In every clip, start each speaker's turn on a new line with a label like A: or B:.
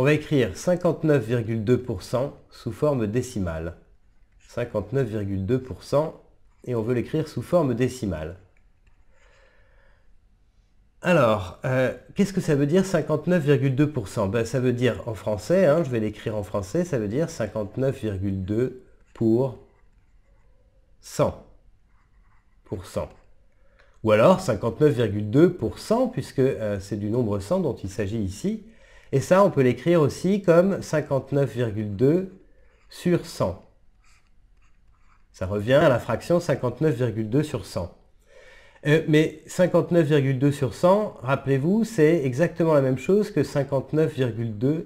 A: On va écrire 59,2% sous forme décimale. 59,2% et on veut l'écrire sous forme décimale. Alors, euh, qu'est-ce que ça veut dire 59,2% ben, Ça veut dire en français, hein, je vais l'écrire en français, ça veut dire 59,2 pour 100. Ou alors 59,2% puisque euh, c'est du nombre 100 dont il s'agit ici. Et ça, on peut l'écrire aussi comme 59,2 sur 100. Ça revient à la fraction 59,2 sur 100. Euh, mais 59,2 sur 100, rappelez-vous, c'est exactement la même chose que 59,2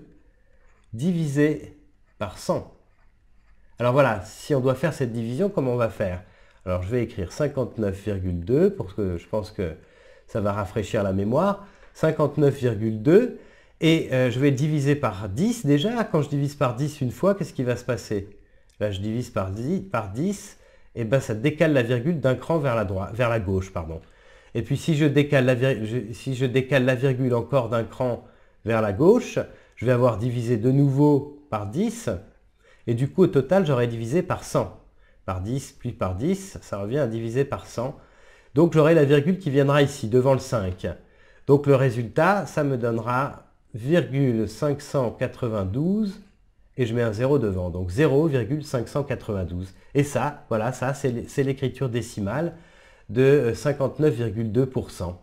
A: divisé par 100. Alors voilà, si on doit faire cette division, comment on va faire? Alors je vais écrire 59,2 parce que je pense que ça va rafraîchir la mémoire. 59,2 et euh, je vais diviser par 10 déjà. Quand je divise par 10 une fois, qu'est-ce qui va se passer? Là, je divise par 10, par 10 et ben ça décale la virgule d'un cran vers la, gauche. Pardon. Et puis si je, décale la, si je décale la virgule encore d'un cran vers la gauche, je vais avoir divisé de nouveau par 10. Et du coup, au total, j'aurai divisé par 100. Par 10, puis par 10, ça revient à diviser par 100. Donc j'aurai la virgule qui viendra ici, devant le 5. Donc le résultat, ça me donnera 0,592 et je mets un 0 devant, donc 0,592. Et ça, voilà, ça c'est l'écriture décimale de 59,2%.